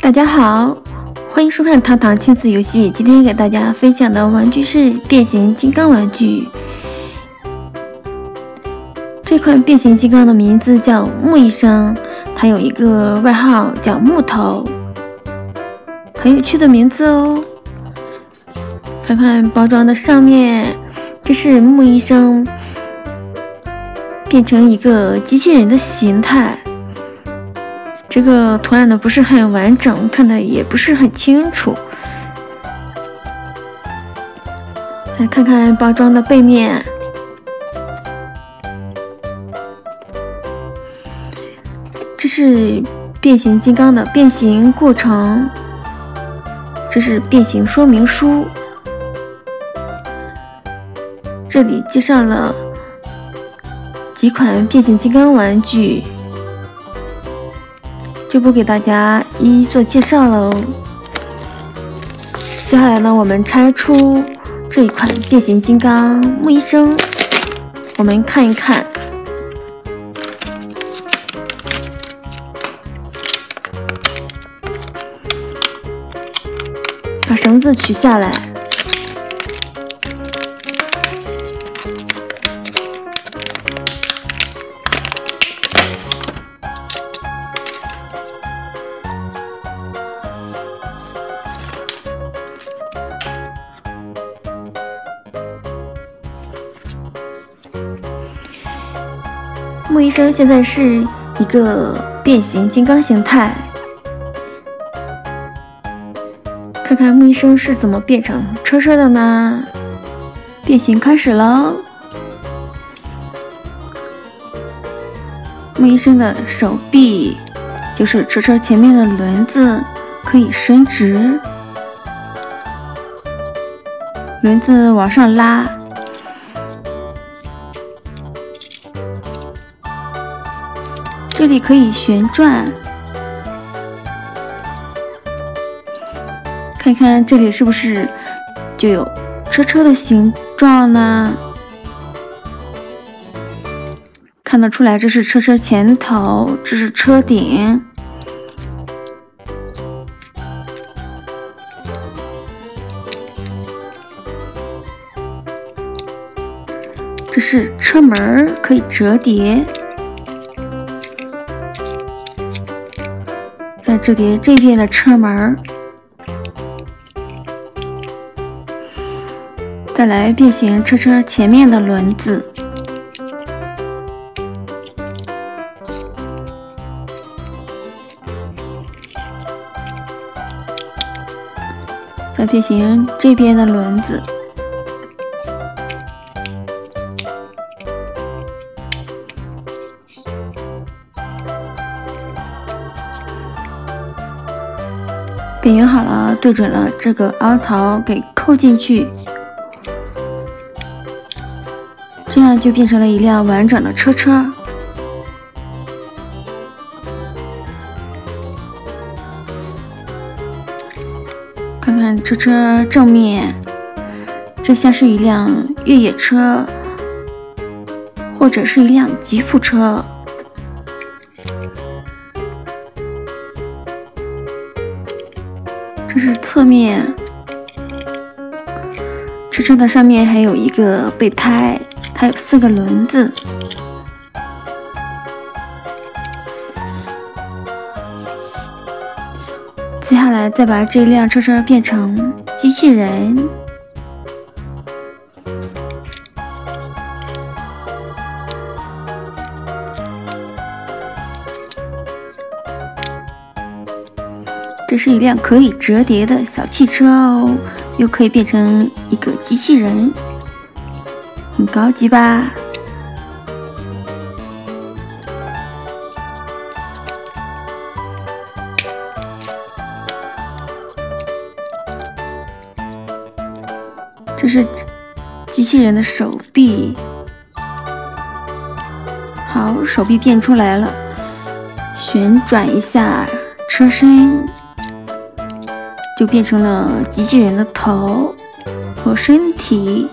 大家好，欢迎收看糖糖亲子游戏。今天给大家分享的玩具是变形金刚玩具。这款变形金刚的名字叫木医生，它有一个外号叫木头，很有趣的名字哦。看看包装的上面，这是木医生变成一个机器人的形态。这个图案呢不是很完整，看的也不是很清楚。再看看包装的背面，这是变形金刚的变形过程，这是变形说明书。这里介绍了几款变形金刚玩具。就不给大家一一做介绍了哦。接下来呢，我们拆出这一款变形金刚木医生，我们看一看，把绳子取下来。木医生现在是一个变形金刚形态，看看木医生是怎么变成车车的呢？变形开始喽！木医生的手臂就是车车前面的轮子，可以伸直，轮子往上拉。这里可以旋转，看看这里是不是就有车车的形状呢？看得出来，这是车车前头，这是车顶，这是车门，可以折叠。再折叠这边的车门，再来变形车车前面的轮子，再变形这边的轮子。变形好了，对准了这个凹槽，给扣进去，这样就变成了一辆完整的车车。看看车车正面，这像是一辆越野车，或者是一辆吉普车。是侧面，车车的上面还有一个备胎，它有四个轮子。接下来再把这辆车车变成机器人。这是一辆可以折叠的小汽车哦，又可以变成一个机器人，很高级吧？这是机器人的手臂，好，手臂变出来了，旋转一下车身。就变成了机器人的头和身体。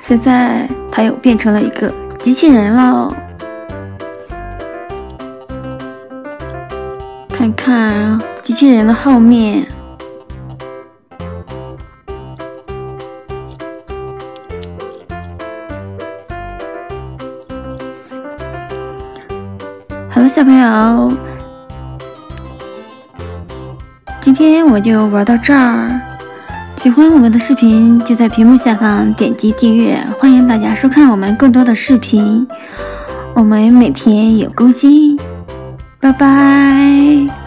现在，他又变成了一个机器人了。看看机器人的后面。好了，小朋友，今天我就玩到这儿。喜欢我们的视频，就在屏幕下方点击订阅。欢迎大家收看我们更多的视频，我们每天有更新。拜拜。